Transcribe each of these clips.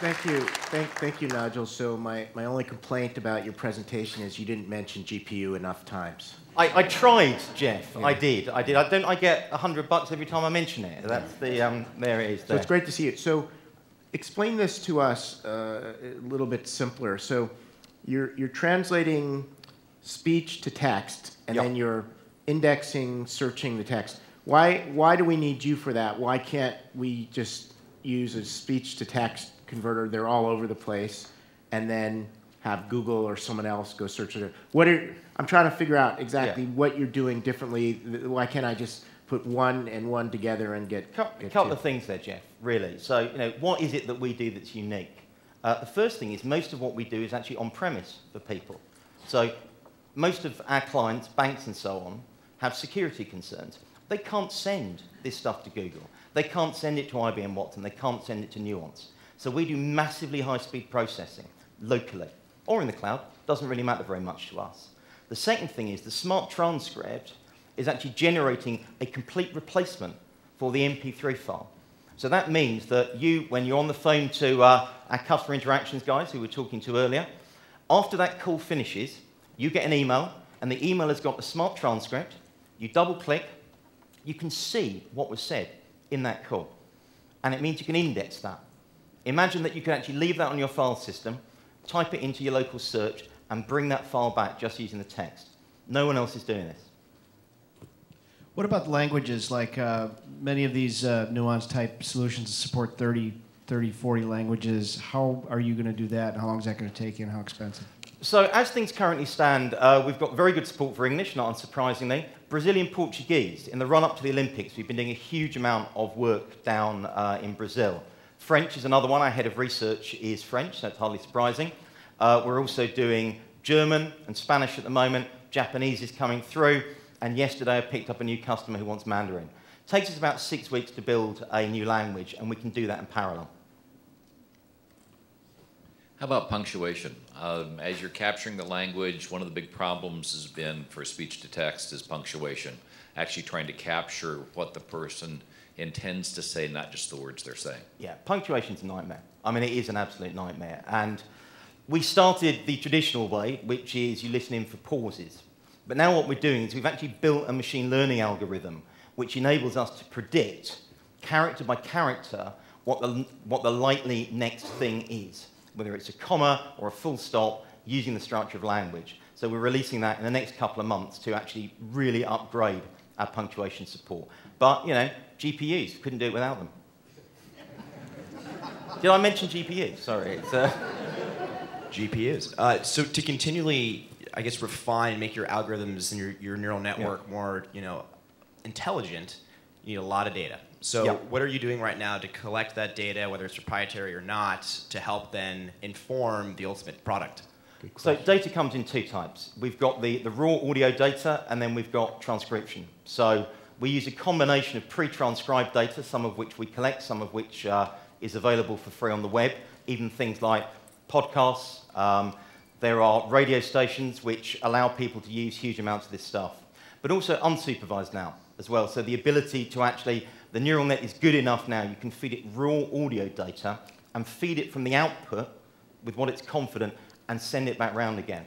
thank you, thank, thank you, Nigel. So my, my only complaint about your presentation is you didn't mention GPU enough times. I, I tried, Jeff. Yeah. I did. I did. I don't. I get a hundred bucks every time I mention it. That's the. Um, there it is. There. So it's great to see it. So, explain this to us uh, a little bit simpler. So, you're you're translating speech to text, and yep. then you're indexing, searching the text. Why why do we need you for that? Why can't we just use a speech to text converter? They're all over the place, and then have Google or someone else go search it. What are, I'm trying to figure out exactly yeah. what you're doing differently. Why can't I just put one and one together and get, a couple of things there, Jeff. Really. So you know, what is it that we do that's unique? Uh, the first thing is most of what we do is actually on premise for people. So most of our clients, banks and so on, have security concerns. They can't send this stuff to Google. They can't send it to IBM Watson. They can't send it to Nuance. So we do massively high-speed processing locally or in the cloud, doesn't really matter very much to us. The second thing is the smart transcript is actually generating a complete replacement for the MP3 file. So that means that you, when you're on the phone to uh, our customer interactions guys who we were talking to earlier, after that call finishes, you get an email, and the email has got the smart transcript. You double click, you can see what was said in that call. And it means you can index that. Imagine that you can actually leave that on your file system, type it into your local search, and bring that file back just using the text. No one else is doing this. What about languages? Like uh, many of these uh, nuance type solutions support 30, 30, 40 languages. How are you going to do that? How long is that going to take you and how expensive? So as things currently stand, uh, we've got very good support for English, not unsurprisingly. Brazilian Portuguese, in the run-up to the Olympics, we've been doing a huge amount of work down uh, in Brazil. French is another one. Our head of research is French, so it's hardly surprising. Uh, we're also doing German and Spanish at the moment. Japanese is coming through. And yesterday I picked up a new customer who wants Mandarin. It takes us about six weeks to build a new language, and we can do that in parallel. How about punctuation? Um, as you're capturing the language, one of the big problems has been for speech to text is punctuation, actually trying to capture what the person intends to say, not just the words they're saying. Yeah, punctuation's a nightmare. I mean, it is an absolute nightmare. And we started the traditional way, which is you listen in for pauses. But now what we're doing is we've actually built a machine learning algorithm which enables us to predict, character by character, what the, what the likely next thing is, whether it's a comma or a full stop, using the structure of language. So we're releasing that in the next couple of months to actually really upgrade our punctuation support. But, you know, GPUs, couldn't do it without them. Did I mention GPUs? Sorry. It's, uh... GPUs. Uh, so to continually, I guess, refine and make your algorithms and your, your neural network yeah. more, you know, intelligent, you need a lot of data. So yep. what are you doing right now to collect that data, whether it's proprietary or not, to help then inform the ultimate product? So data comes in two types. We've got the, the raw audio data, and then we've got transcription. So we use a combination of pre-transcribed data, some of which we collect, some of which uh, is available for free on the web, even things like podcasts. Um, there are radio stations which allow people to use huge amounts of this stuff, but also unsupervised now as well. So the ability to actually, the neural net is good enough now, you can feed it raw audio data and feed it from the output with what it's confident and send it back round again.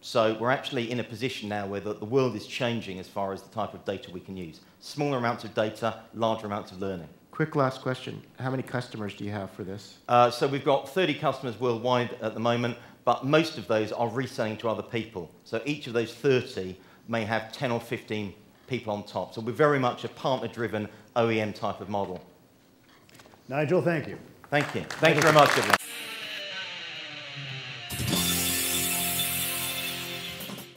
So we're actually in a position now where the, the, world is changing as far as the type of data we can use. Smaller amounts of data, larger amounts of learning. Quick last question. How many customers do you have for this? Uh, so we've got 30 customers worldwide at the moment, but most of those are reselling to other people. So each of those 30 may have 10 or 15 people on top. So we're very much a partner-driven OEM type of model. Nigel, thank you. Thank you. Thank, thank you very much, everyone.